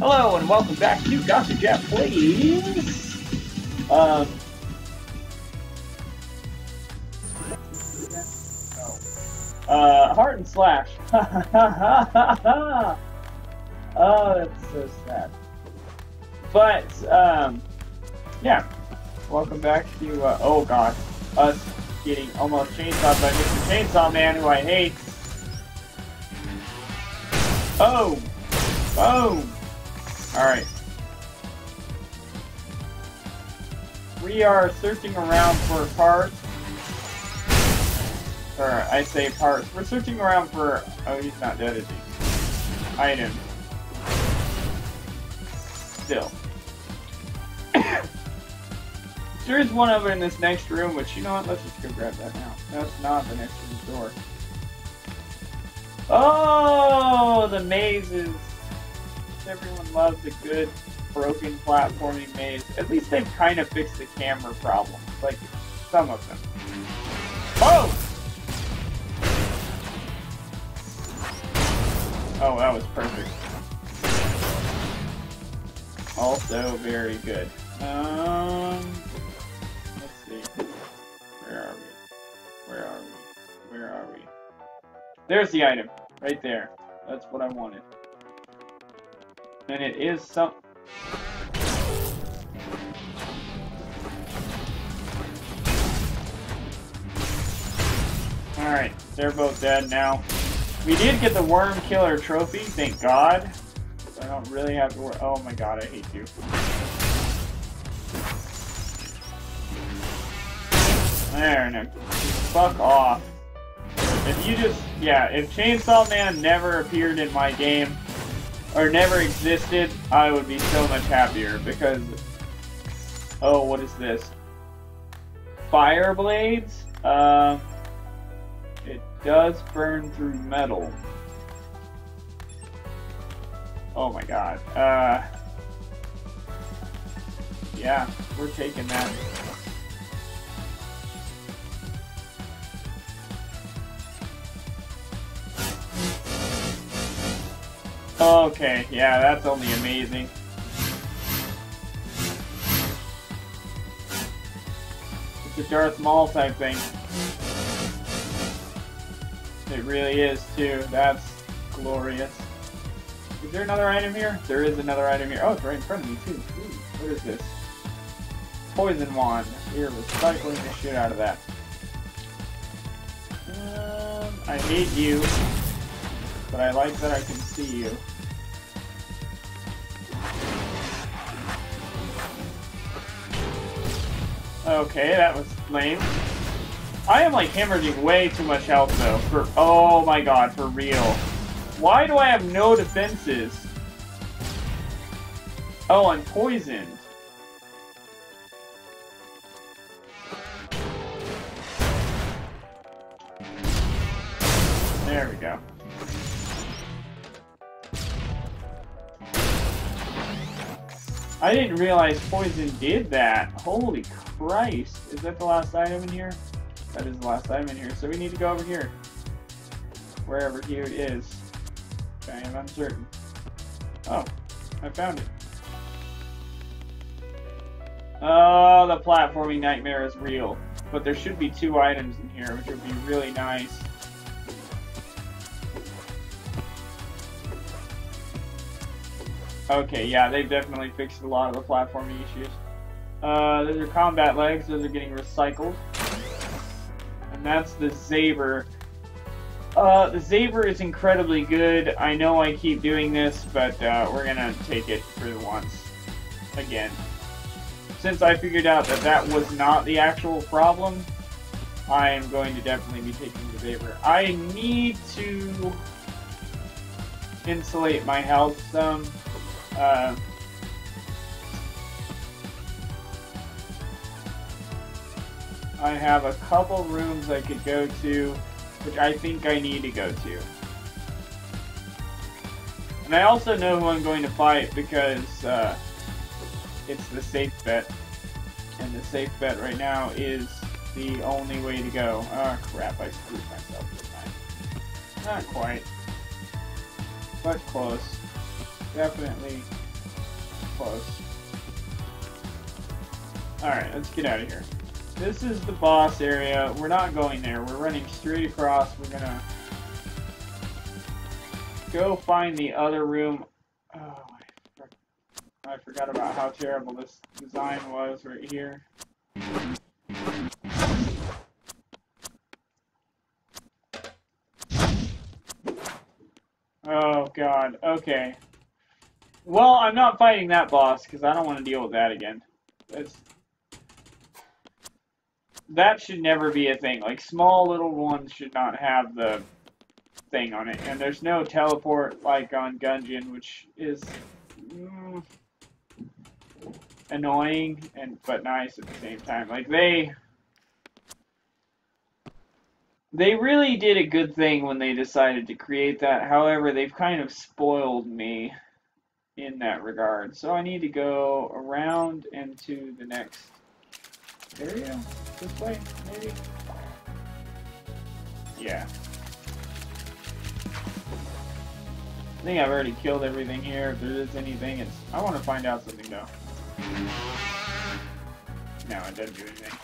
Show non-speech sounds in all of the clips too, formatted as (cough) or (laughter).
Hello and welcome back to Dr. Jeff please. Um, uh, Heart and Slash. (laughs) oh, that's so sad. But, um, yeah. Welcome back to, uh, oh god, us getting almost chainsawed by Mr. Chainsaw Man, who I hate. Oh! Boom! Alright. We are searching around for parts. Or, I say parts. We're searching around for... Oh, he's not dead, is he? Item. Still. (coughs) there is one over in this next room, which, you know what, let's just go grab that now. That's not the next room door. Oh, the mazes everyone loves a good broken platforming maze. At least they've kind of fixed the camera problem. Like, some of them. Oh! Oh, that was perfect. Also very good. Um, let's see. Where are we? Where are we? Where are we? There's the item. Right there. That's what I wanted. And it is some... Alright, they're both dead now. We did get the Worm Killer trophy, thank God. So I don't really have to worry. Oh my god, I hate you. There, no. Fuck off. If you just, yeah, if Chainsaw Man never appeared in my game, or never existed, I would be so much happier because, oh, what is this? Fire blades? Uh, it does burn through metal. Oh my god. Uh, yeah, we're taking that. Okay, yeah, that's only amazing. It's a Darth Maul type thing. It really is, too. That's glorious. Is there another item here? There is another item here. Oh, it's right in front of me, too. Ooh, what is this? Poison Wand. We are recycling the shit out of that. Um, I hate you but I like that I can see you. Okay, that was lame. I am like hemorrhaging way too much health though. For oh my god, for real. Why do I have no defenses? Oh, I'm poisoned. There we go. I didn't realize poison did that. Holy Christ. Is that the last item in here? That is the last item in here. So we need to go over here. Wherever here it is. I am uncertain. Oh, I found it. Oh, the platforming nightmare is real. But there should be two items in here, which would be really nice. Okay, yeah, they've definitely fixed a lot of the platforming issues. Uh, those are combat legs, those are getting recycled. And that's the Zaber. Uh, the Zaber is incredibly good. I know I keep doing this, but uh, we're gonna take it for once. Again. Since I figured out that that was not the actual problem, I am going to definitely be taking the Zaber. I need to insulate my health some. Uh, I have a couple rooms I could go to, which I think I need to go to. And I also know who I'm going to fight because uh, it's the safe bet. And the safe bet right now is the only way to go. Oh crap, I screwed myself this time. Not quite. But close definitely close. Alright, let's get out of here. This is the boss area. We're not going there. We're running straight across. We're gonna go find the other room. Oh, I forgot about how terrible this design was right here. Oh god, okay. Well, I'm not fighting that boss, because I don't want to deal with that again. That's... That should never be a thing. Like, small little ones should not have the thing on it. And there's no teleport like on Gungeon, which is... Mm, annoying and but nice at the same time. Like they they really did a good thing when they decided to create that. However, they've kind of spoiled me in that regard. So I need to go around and to the next area. This way, maybe? Yeah. I think I've already killed everything here. If there is anything, it's... I want to find out something, though. No, it doesn't do anything.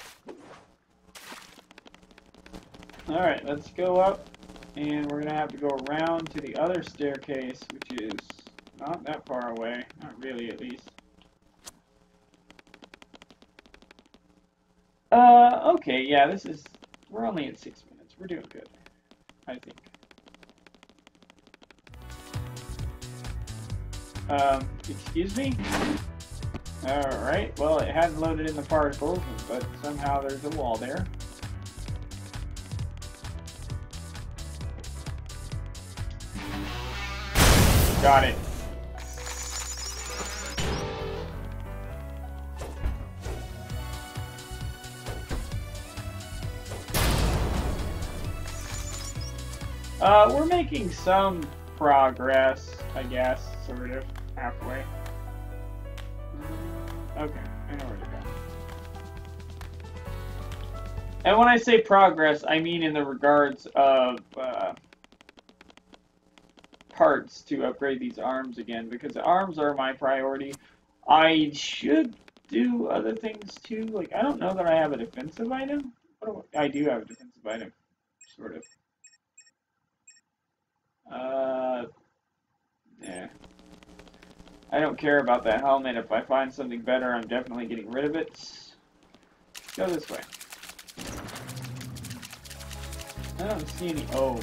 Alright, let's go up. And we're going to have to go around to the other staircase, which is not that far away. Not really, at least. Uh, okay, yeah, this is... We're only at six minutes. We're doing good, I think. Um, excuse me? Alright, well it hadn't loaded in the particles, but somehow there's a wall there. Got it. Uh, we're making some progress, I guess, sort of, halfway. Okay, I know where to go. And when I say progress, I mean in the regards of uh, parts to upgrade these arms again, because the arms are my priority. I should do other things too. Like, I don't know that I have a defensive item. I do have a defensive item, sort of. Uh, yeah. I don't care about that helmet. If I find something better, I'm definitely getting rid of it. Go this way. I don't see any... Oh.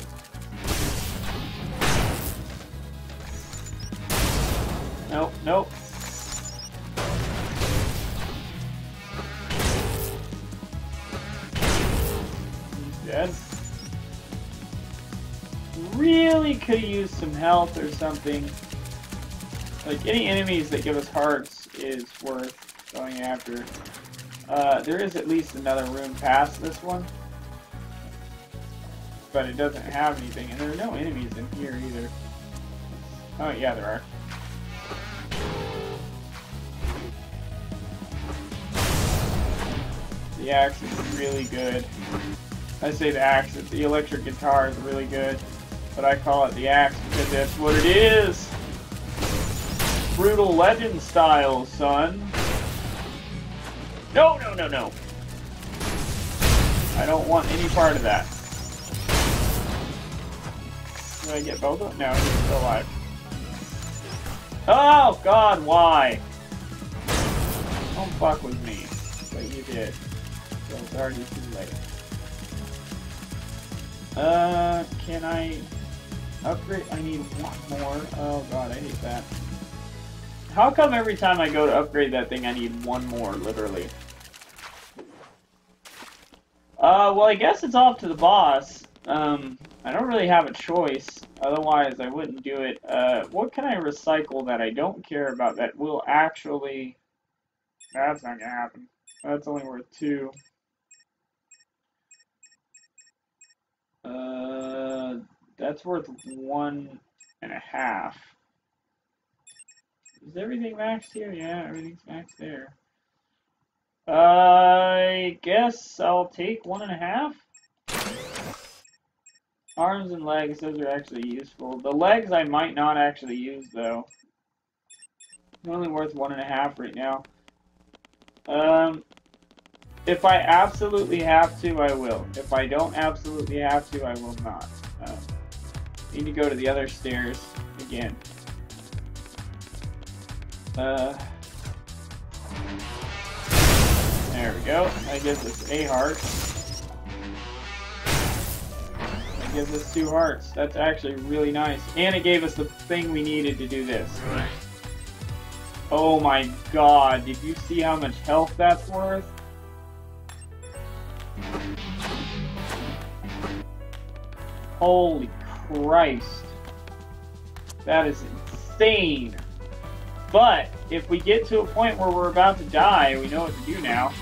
Nope, nope. Really could use some health or something. Like, any enemies that give us hearts is worth going after. Uh, there is at least another room past this one. But it doesn't have anything, and there are no enemies in here either. Oh, yeah, there are. The axe is really good. I say the axe, the electric guitar is really good, but I call it the axe because that's what it is! Brütal Legend style, son. No, no, no, no. I don't want any part of that. Did I get both of them? No, he's still alive. Oh, God, why? Don't fuck with me. But you did. So it's already too late. Uh, can I upgrade? I need one more. Oh, God, I hate that. How come every time I go to upgrade that thing, I need one more, literally? Uh, well, I guess it's off to the boss. Um, I don't really have a choice. Otherwise, I wouldn't do it. Uh, what can I recycle that I don't care about that will actually... That's not gonna happen. That's only worth two. Uh, that's worth one and a half. Is everything maxed here? Yeah, everything's maxed there. I guess I'll take one and a half. Arms and legs, those are actually useful. The legs I might not actually use, though. only worth one and a half right now. Um, if I absolutely have to, I will. If I don't absolutely have to, I will not. Um, need to go to the other stairs again. Uh, there we go. That gives us a heart. That gives us two hearts. That's actually really nice. And it gave us the thing we needed to do this. Oh my god, did you see how much health that's worth? Holy Christ. That is insane. But, if we get to a point where we're about to die, we know what to do now.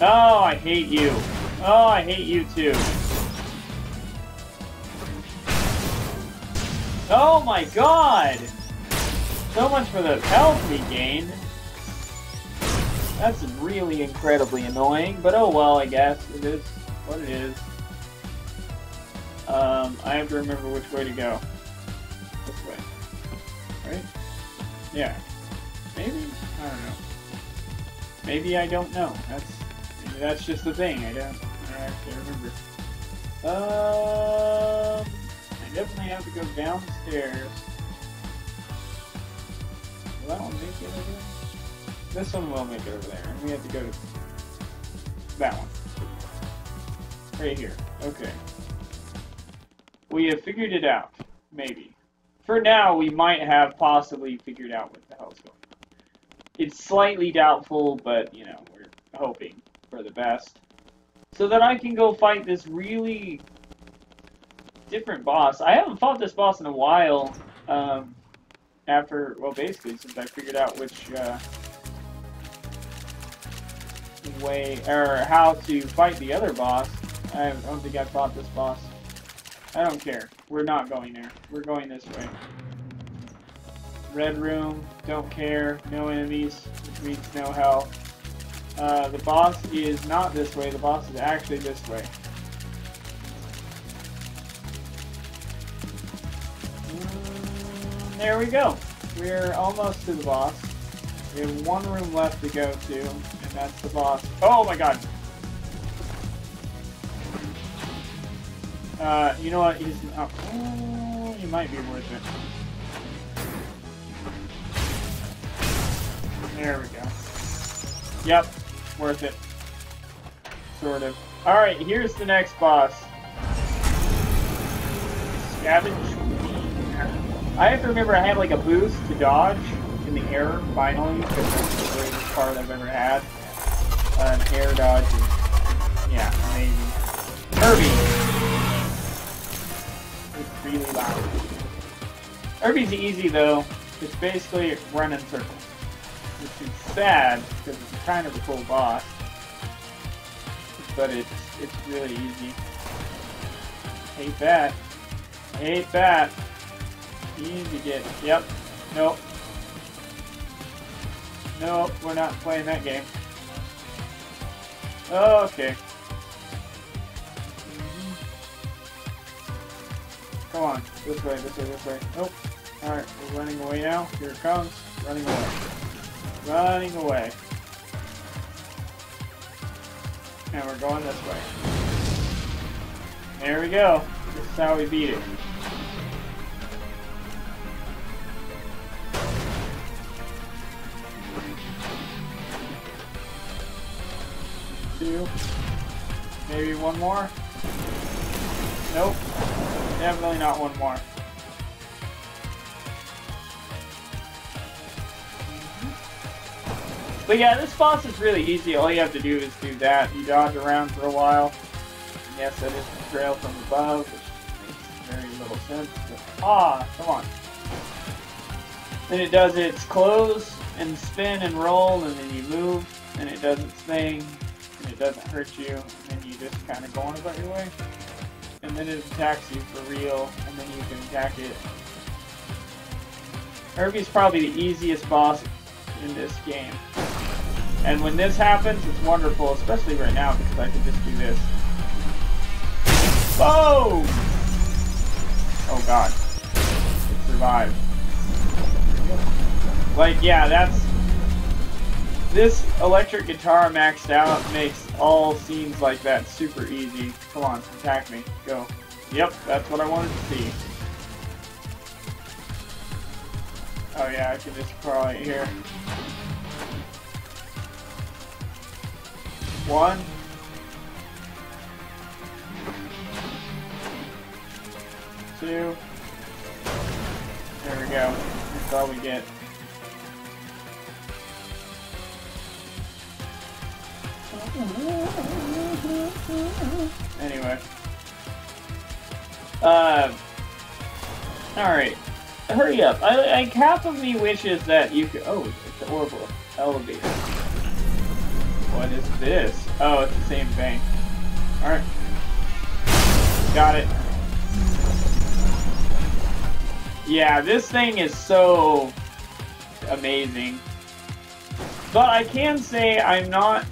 Oh, I hate you. Oh, I hate you too. Oh my god! So much for the health we gained. That's really incredibly annoying, but oh well, I guess. It is what it is. Um, I have to remember which way to go. This way. Right? Yeah. Maybe? I don't know. Maybe I don't know. That's that's just the thing. I don't, I actually remember. Um, I definitely have to go downstairs. Will that one make it over there? This one will make it over there. And we have to go to that one. Right here. Okay. We have figured it out. Maybe. For now, we might have possibly figured out what the hell's going on. It's slightly doubtful, but, you know, we're hoping for the best. So that I can go fight this really different boss. I haven't fought this boss in a while. Um, after, well, basically, since I figured out which, uh, way, or how to fight the other boss. I don't think I fought this boss. I don't care. We're not going there. We're going this way. Red room, don't care. No enemies, which means no health. Uh, the boss is not this way. The boss is actually this way. Mm, there we go. We're almost to the boss. We have one room left to go to, and that's the boss. Oh my god! Uh, you know what? He's oh, he might be worth it. There we go. Yep, worth it. Sort of. Alright, here's the next boss. Scavenge I have to remember I had like a boost to dodge in the air finally, because that's the greatest part I've ever had. Uh, an air dodge is, yeah, amazing. Kirby! Really loud. Kirby's easy though. It's basically run in circles. Which is sad, because it's kind of a cool boss. But it's, it's really easy. Hate that. Hate that. Easy get. Yep. Nope. Nope, we're not playing that game. Okay. Come on, this way, this way, this way. Nope. Alright, we're running away now. Here it comes. Running away. Running away. And we're going this way. There we go. This is how we beat it. two. Maybe one more? Nope. Definitely not one more. But yeah, this boss is really easy. All you have to do is do that. You dodge around for a while. And Yes, that is the trail from above, which makes very little sense. But, ah, come on. Then it does its close and spin and roll, and then you move, and it does its thing, and it doesn't hurt you, and you just kind of go on about your way. And then it attacks you for real, and then you can attack it. Herbie's probably the easiest boss in this game. And when this happens, it's wonderful, especially right now, because I can just do this. Boom! Oh god. survive. Like, yeah, that's... This electric guitar maxed out makes all scenes like that super easy. Come on, attack me. Go. Yep, that's what I wanted to see. Oh yeah, I can just crawl right here. One. Two. There we go. That's all we get. Anyway. Uh. Alright. Hurry up. I, like, half of me wishes that you could. Oh, it's an orbital elevator. What is this? Oh, it's the same thing. Alright. Got it. Yeah, this thing is so amazing. But I can say I'm not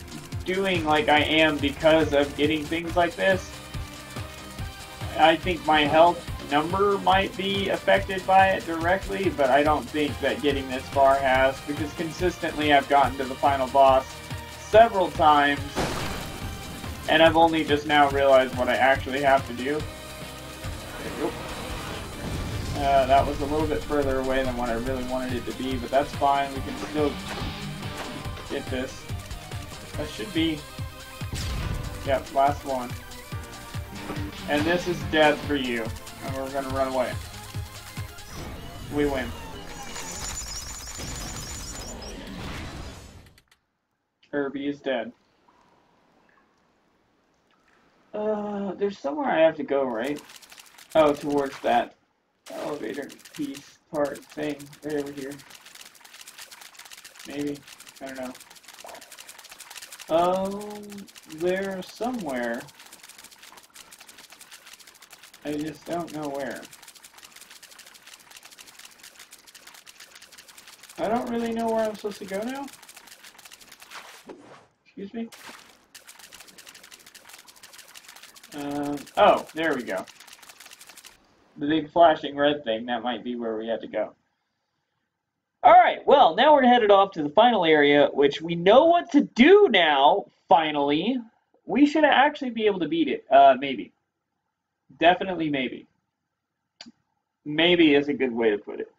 doing like I am because of getting things like this. I think my health number might be affected by it directly, but I don't think that getting this far has, because consistently I've gotten to the final boss several times, and I've only just now realized what I actually have to do. Uh, that was a little bit further away than what I really wanted it to be, but that's fine. We can still get this. That should be... Yep, last one. And this is death for you. And we're gonna run away. We win. Kirby is dead. Uh, there's somewhere I have to go, right? Oh, towards that elevator piece part thing right over here. Maybe. I don't know. Um, there somewhere. I just don't know where. I don't really know where I'm supposed to go now. Excuse me? Um, oh, there we go. The big flashing red thing, that might be where we had to go. Alright, well, now we're headed off to the final area, which we know what to do now, finally. We should actually be able to beat it, uh, maybe. Definitely maybe. Maybe is a good way to put it.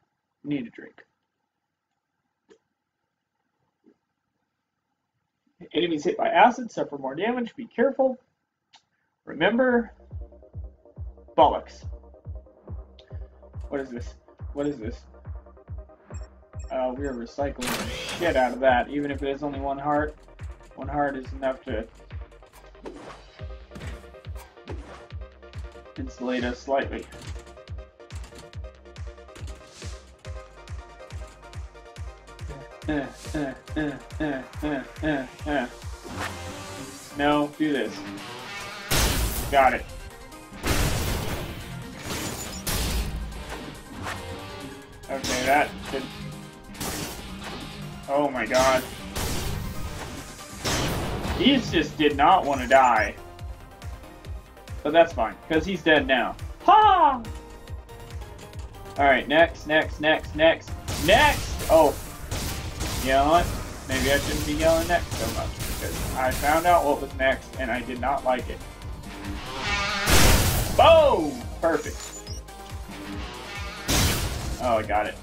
Need a drink. Enemies hit by acid suffer more damage. Be careful. Remember, bollocks. What is this? What is this? Uh, we are recycling the shit out of that, even if it is only one heart. One heart is enough to insulate us slightly. Uh, uh, uh, no, do this. Got it. Okay, that should... Oh my god. These just did not want to die. But that's fine, because he's dead now. Ha! Alright, next, next, next, next, next! Oh. You know what? Maybe I shouldn't be yelling next so much, because I found out what was next, and I did not like it. Boom! Perfect. Oh, I got it.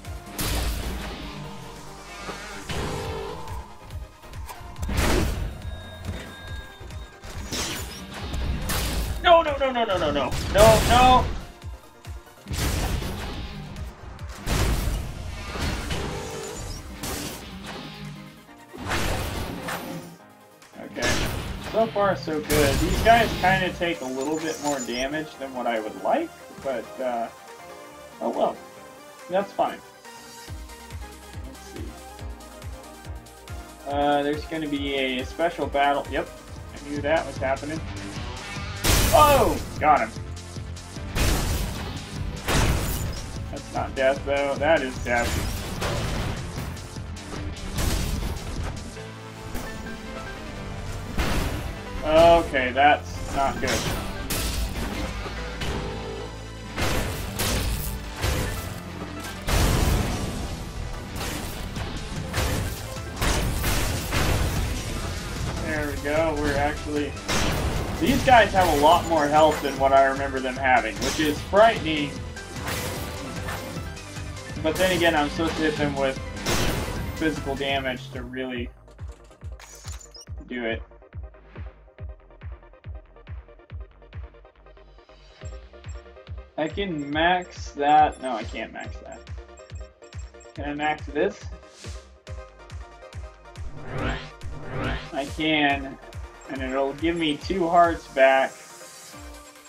No, no, no, no, no, no, no. Okay. So far, so good. These guys kind of take a little bit more damage than what I would like, but, uh, oh well. That's fine. Let's see. Uh, there's going to be a special battle. Yep, I knew that was happening. Boom! Got him. That's not death, though. That is death. Okay, that's not good. There we go. We're actually these guys have a lot more health than what I remember them having, which is frightening. But then again, I'm supposed to hit them with physical damage to really do it. I can max that. No, I can't max that. Can I max this? I can, and it'll give me two hearts back.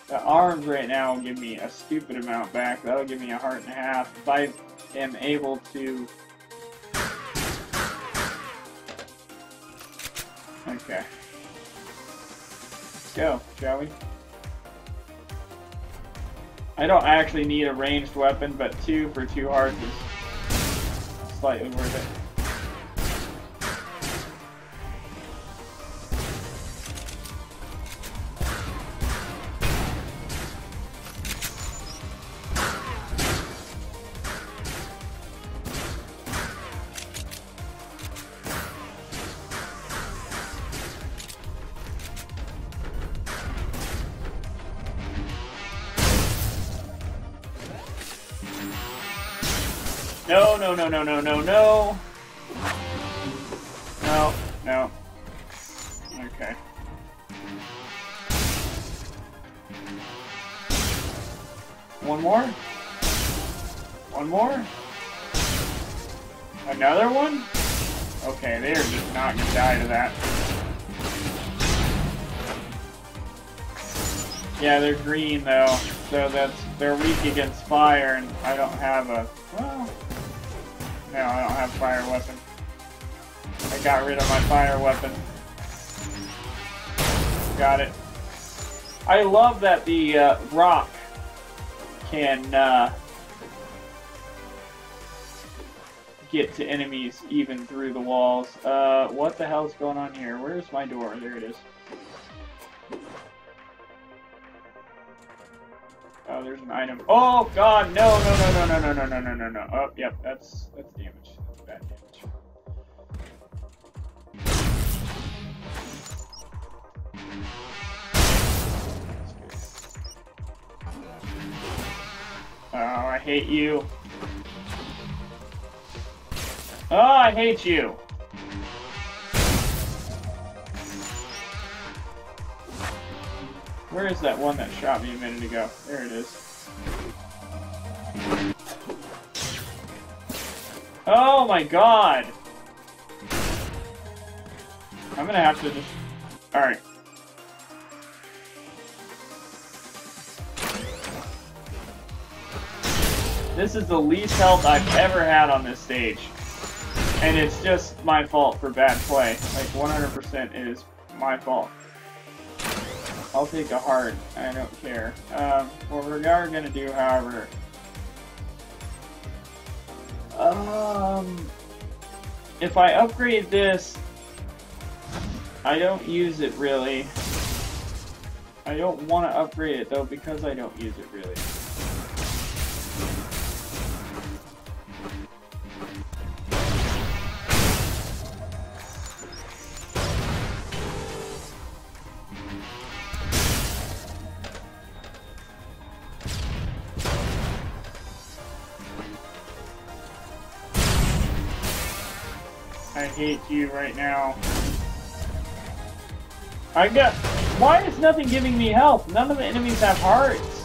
The arms right now will give me a stupid amount back. That'll give me a heart and a half. If I am able to... Okay. Let's go, shall we? I don't actually need a ranged weapon, but two for two hearts is slightly worth it. No, no, no, no, no, no, no. No, no. Okay. One more? One more? Another one? Okay, they are just not gonna die to that. Yeah, they're green though, so that's they're weak against fire, and I don't have a well. I don't have fire weapon. I got rid of my fire weapon. Got it. I love that the uh, rock can uh, get to enemies even through the walls. Uh, what the hell's going on here? Where's my door? There it is. Item. Oh God, no, no, no, no, no, no, no, no, no, no, no. Oh, yep, that's that's damage. That's bad damage. Oh, I hate you. Oh, I hate you. Where is that one that shot me a minute ago? There it is. Oh my god! I'm gonna have to just... Alright. This is the least health I've ever had on this stage. And it's just my fault for bad play. Like, 100% is my fault. I'll take a heart. I don't care. Um, what we are gonna do, however... Um... If I upgrade this... I don't use it, really. I don't want to upgrade it, though, because I don't use it, really. You right now. I got... Why is nothing giving me health? None of the enemies have hearts.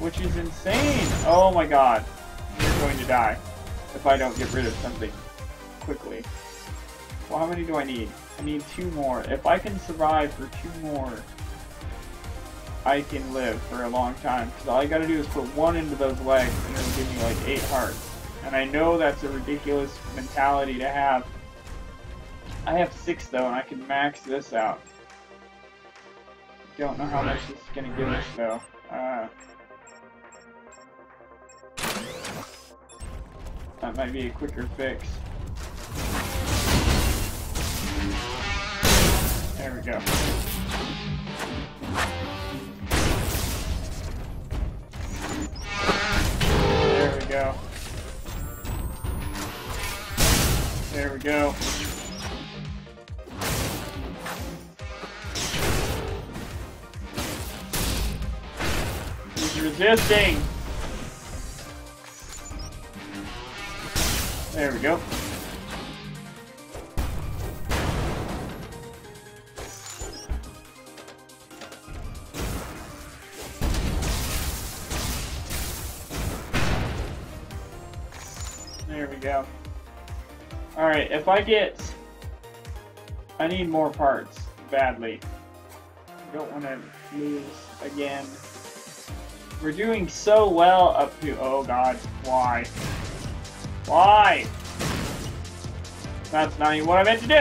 Which is insane. Oh my god. You're going to die. If I don't get rid of something quickly. Well, how many do I need? I need two more. If I can survive for two more, I can live for a long time. Because all I gotta do is put one into those legs and it'll give me like eight hearts. And I know that's a ridiculous mentality to have. I have six though, and I can max this out. Don't know how much this is gonna give us though. Uh, that might be a quicker fix. There we go. There we go. go. He's resisting! There we go. There we go. Alright, if I get... I need more parts, badly. I don't want to lose again. We're doing so well up to... Oh god, why? Why? That's not even what I meant to do!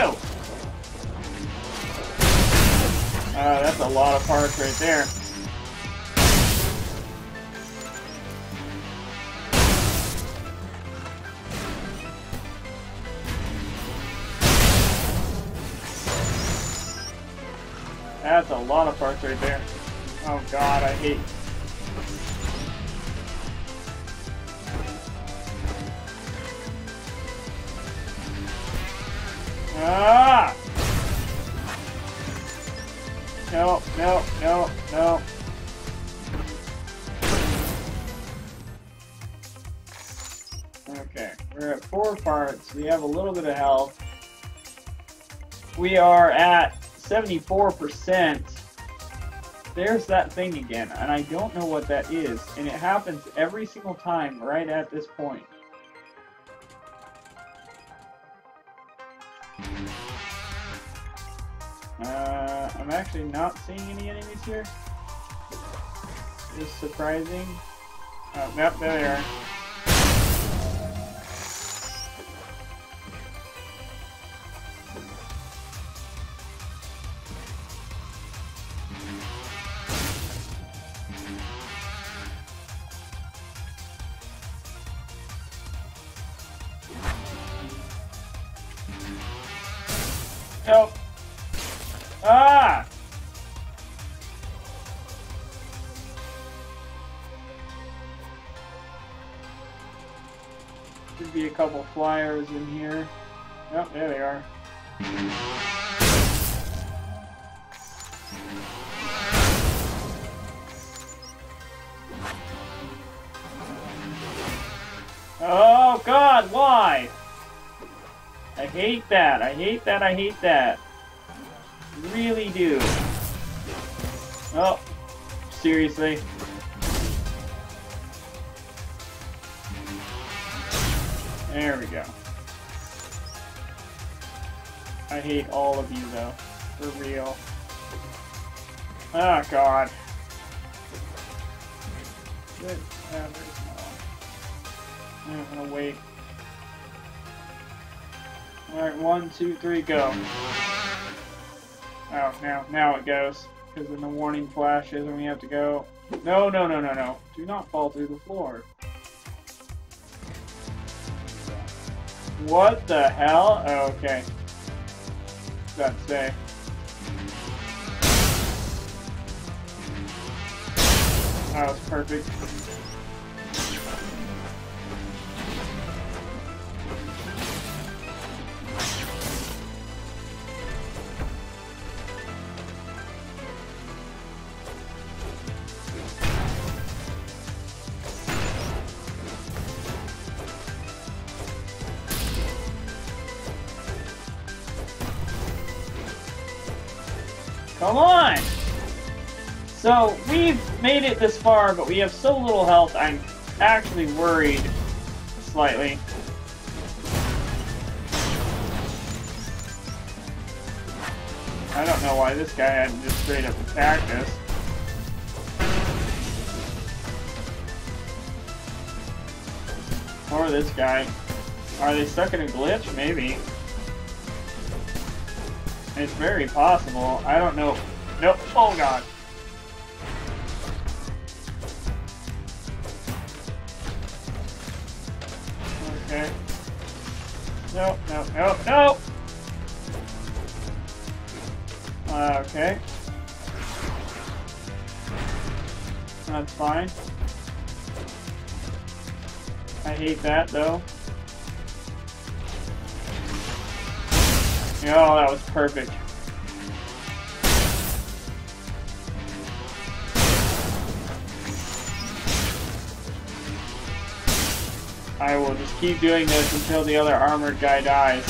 Uh, that's a lot of parts right there. A lot of parts right there. Oh god, I hate... Ah! No, no, no, no. Okay, we're at four parts. We have a little bit of health. We are at 74%, there's that thing again, and I don't know what that is, and it happens every single time right at this point. Uh, I'm actually not seeing any enemies here. It's surprising. Oh, yep, there they are. Flyers in here. Yep, there they are. Oh god, why? I hate that. I hate that. I hate that. Really do. Oh, seriously. There we go. I hate all of you though. For real. Oh god. Good. I'm gonna wait. Alright, one, two, three, go. Oh, now, now it goes. Because then the warning flashes and we have to go. No, no, no, no, no. Do not fall through the floor. What the hell? Oh, okay. That say. That was perfect. So, we've made it this far, but we have so little health, I'm actually worried slightly. I don't know why this guy hadn't just straight up attacked us. Or this guy. Are they stuck in a glitch? Maybe. It's very possible. I don't know. Nope. Oh god. Okay. Nope, nope, nope, nope! Uh, okay. That's fine. I hate that, though. Oh, that was perfect. I will just keep doing this until the other armored guy dies.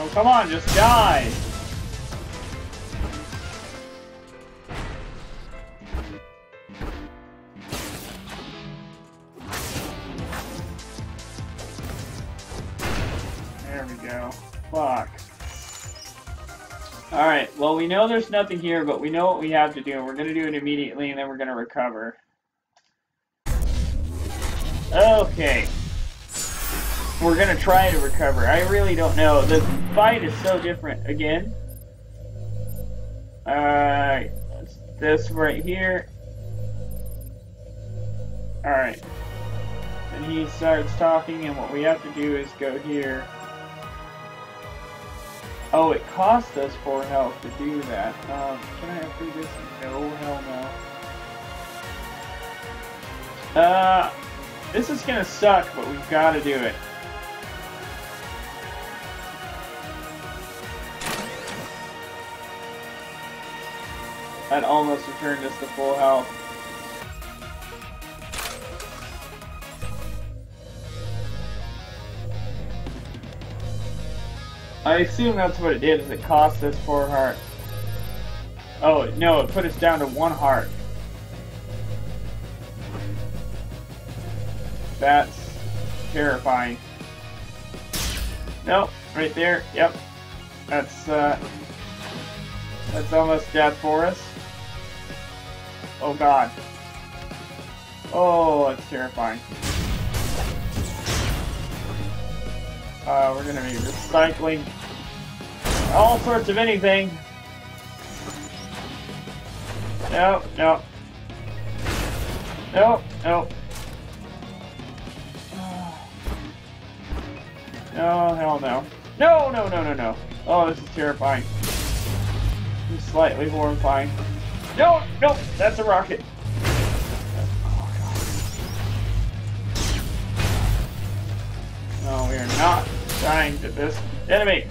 Oh, come on, just die! Alright, well we know there's nothing here, but we know what we have to do. We're gonna do it immediately and then we're gonna recover. Okay. We're gonna try to recover. I really don't know. The fight is so different. Again. Uh, this right here. Alright. And he starts talking and what we have to do is go here. Oh, it cost us 4 health to do that. Um, can I upgrade this? No, hell no. Uh, this is gonna suck, but we've gotta do it. That almost returned us to full health. I assume that's what it did, is it cost us four heart. Oh, no, it put us down to one heart. That's terrifying. Nope, right there, yep. That's, uh, that's almost death for us. Oh god. Oh, it's terrifying. Uh, we're gonna be recycling all sorts of anything. No, no. No, no. No, hell no. No, no, no, no, no. Oh, this is terrifying. Is slightly horrifying. No, no, that's a rocket. No, we are not dying to this enemy.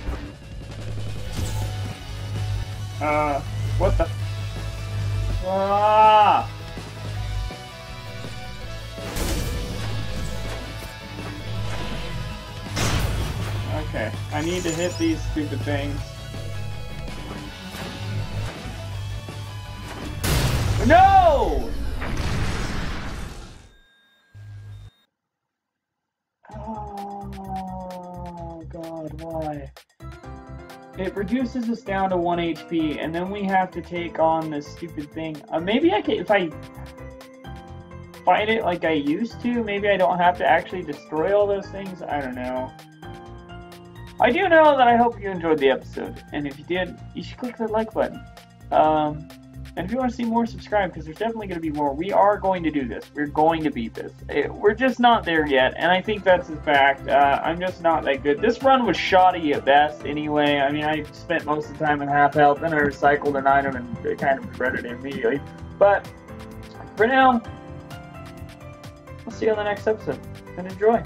Uh, what the? Ah! Okay, I need to hit these stupid things. No! Reduces us down to 1 HP, and then we have to take on this stupid thing. Uh, maybe I can, if I fight it like I used to, maybe I don't have to actually destroy all those things. I don't know. I do know that I hope you enjoyed the episode, and if you did, you should click the like button. Um, and if you want to see more, subscribe, because there's definitely going to be more. We are going to do this. We're going to beat this. It, we're just not there yet, and I think that's a fact. Uh, I'm just not that good. This run was shoddy at best anyway. I mean, I spent most of the time in half health, then I recycled an item and kind of regretted it immediately. But for now, we'll see you on the next episode, and enjoy.